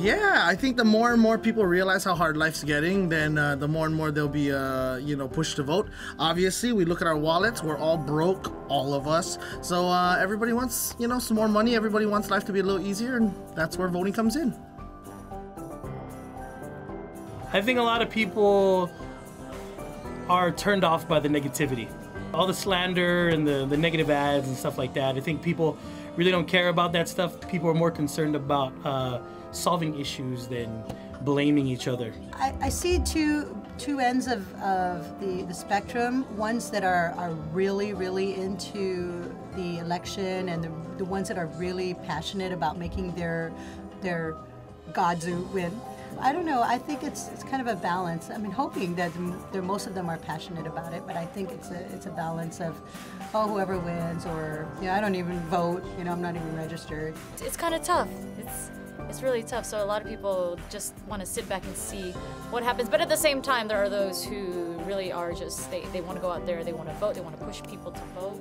Yeah, I think the more and more people realize how hard life's getting, then uh, the more and more they'll be, uh, you know, pushed to vote. Obviously, we look at our wallets; we're all broke, all of us. So uh, everybody wants, you know, some more money. Everybody wants life to be a little easier, and that's where voting comes in. I think a lot of people are turned off by the negativity. All the slander and the, the negative ads and stuff like that. I think people really don't care about that stuff. People are more concerned about uh, solving issues than blaming each other. I, I see two two ends of, of the, the spectrum. Ones that are, are really, really into the election and the, the ones that are really passionate about making their their Godzu win. I don't know. I think it's it's kind of a balance. I mean, hoping that there most of them are passionate about it, but I think it's a it's a balance of, oh, whoever wins, or yeah, you know, I don't even vote. You know, I'm not even registered. It's kind of tough. It's it's really tough. So a lot of people just want to sit back and see what happens. But at the same time, there are those who really are just they they want to go out there, they want to vote, they want to push people to vote.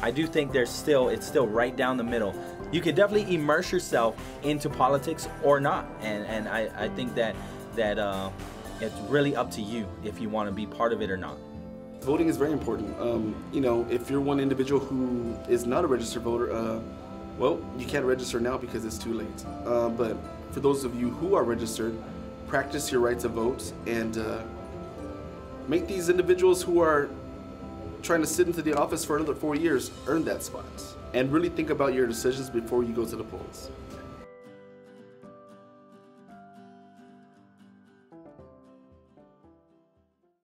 I do think there's still it's still right down the middle. You can definitely immerse yourself into politics or not, and and I, I think that that uh, it's really up to you if you want to be part of it or not. Voting is very important. Um, you know, if you're one individual who is not a registered voter, uh, well, you can't register now because it's too late. Uh, but for those of you who are registered, practice your right to vote and uh, make these individuals who are trying to sit into the office for another four years earn that spot. And really think about your decisions before you go to the polls.